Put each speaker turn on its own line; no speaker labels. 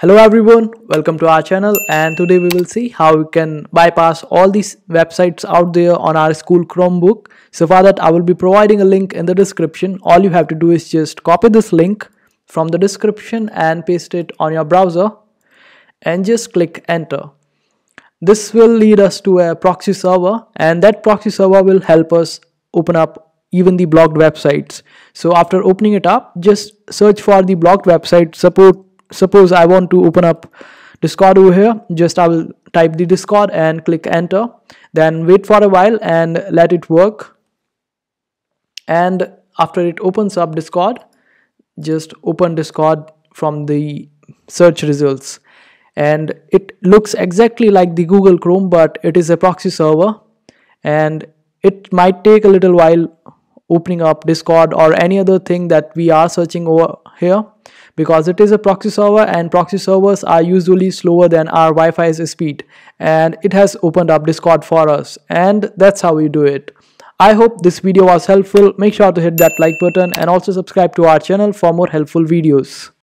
Hello everyone, welcome to our channel and today we will see how we can bypass all these websites out there on our school Chromebook. So for that I will be providing a link in the description. All you have to do is just copy this link from the description and paste it on your browser and just click enter. This will lead us to a proxy server and that proxy server will help us open up even the blocked websites. So after opening it up, just search for the blocked website support suppose I want to open up discord over here. Just I will type the discord and click enter. Then wait for a while and let it work. And after it opens up discord just open discord from the search results. And it looks exactly like the google chrome but it is a proxy server. And it might take a little while opening up discord or any other thing that we are searching over here because it is a proxy server and proxy servers are usually slower than our Wi-Fi's speed and it has opened up Discord for us and that's how we do it. I hope this video was helpful. Make sure to hit that like button and also subscribe to our channel for more helpful videos.